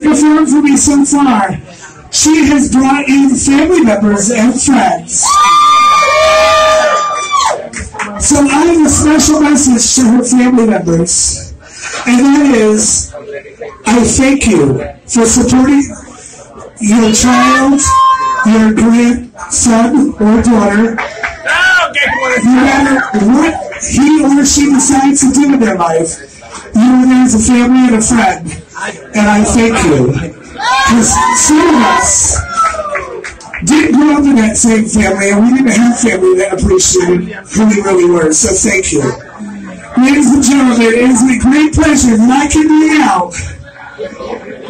performed for me so far, she has brought in family members and friends. So I have a special message to her family members, and that is, I thank you for supporting your child, your grandson or daughter, no matter what he or she decides to do in their life. You are there as a family and a friend, and I thank you. Because some of us didn't grow up in that same family, and we didn't have family that appreciated who we really were. So thank you. Ladies and gentlemen, it is my great pleasure that I can out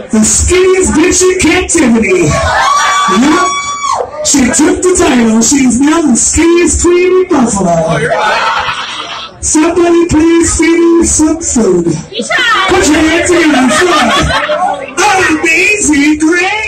the skinniest bitch in captivity. Yep. She took the title. She's now the skinniest queen in Buffalo. Somebody please feed me some food. Put your hands together for Amazing Grace.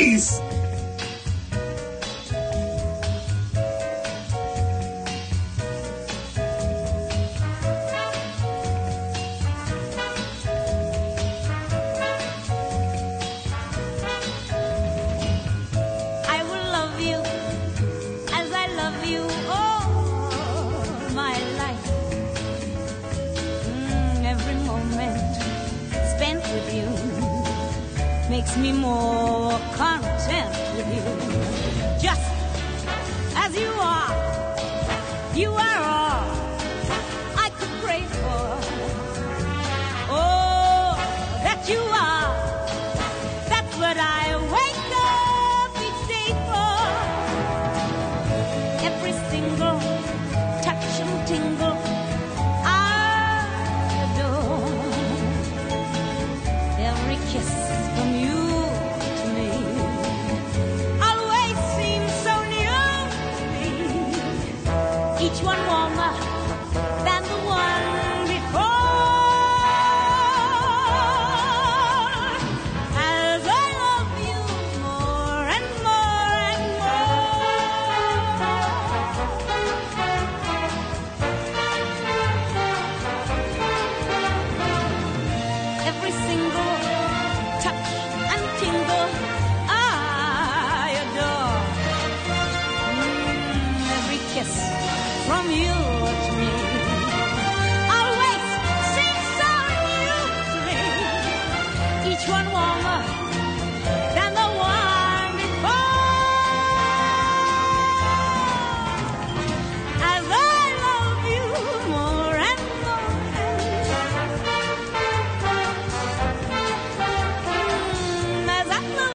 Makes me more content with you. Just as you are, you are each one warmer than the one before. As I love you more and more and more. Every single 忙啊，